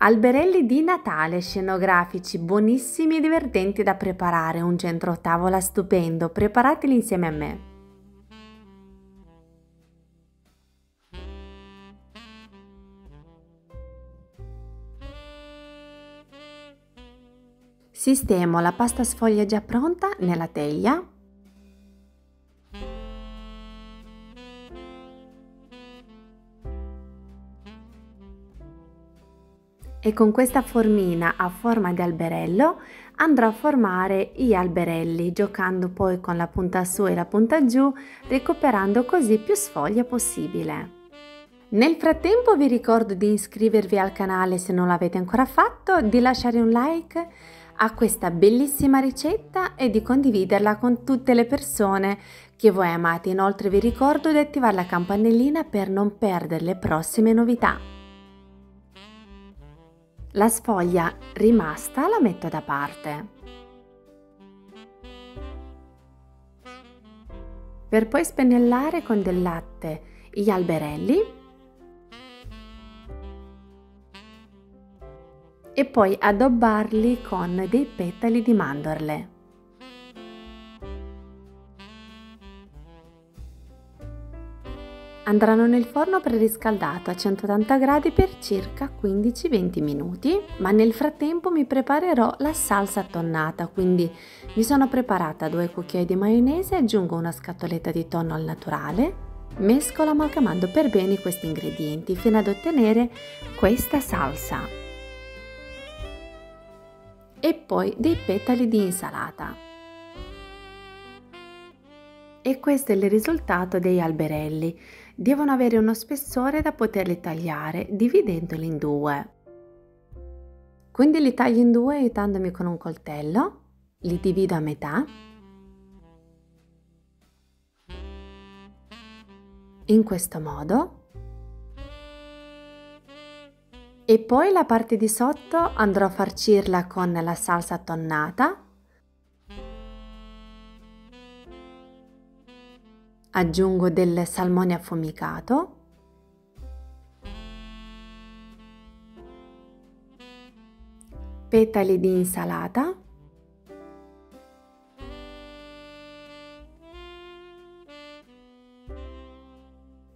Alberelli di Natale scenografici buonissimi e divertenti da preparare, un centro tavola stupendo, preparateli insieme a me. Sistemo la pasta sfoglia già pronta nella teglia e con questa formina a forma di alberello andrò a formare gli alberelli giocando poi con la punta su e la punta giù recuperando così più sfoglia possibile. Nel frattempo vi ricordo di iscrivervi al canale se non l'avete ancora fatto, di lasciare un like a questa bellissima ricetta e di condividerla con tutte le persone che voi amate. Inoltre vi ricordo di attivare la campanellina per non perdere le prossime novità. La sfoglia rimasta la metto da parte. Per poi spennellare con del latte gli alberelli e poi addobbarli con dei petali di mandorle. Andranno nel forno preriscaldato a 180 gradi per circa 15-20 minuti, ma nel frattempo mi preparerò la salsa tonnata, quindi mi sono preparata due cucchiai di maionese, aggiungo una scatoletta di tonno al naturale, mescolo amalgamando per bene questi ingredienti fino ad ottenere questa salsa. E poi dei petali di insalata. E questo è il risultato degli alberelli devono avere uno spessore da poterli tagliare dividendoli in due. Quindi li taglio in due aiutandomi con un coltello, li divido a metà. In questo modo. E poi la parte di sotto andrò a farcirla con la salsa tonnata aggiungo del salmone affumicato, petali di insalata,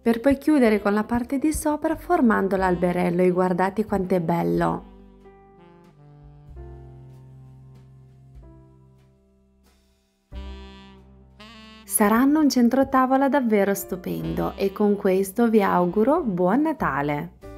per poi chiudere con la parte di sopra formando l'alberello. E guardate quanto è bello! Saranno un centro tavola davvero stupendo e con questo vi auguro buon Natale!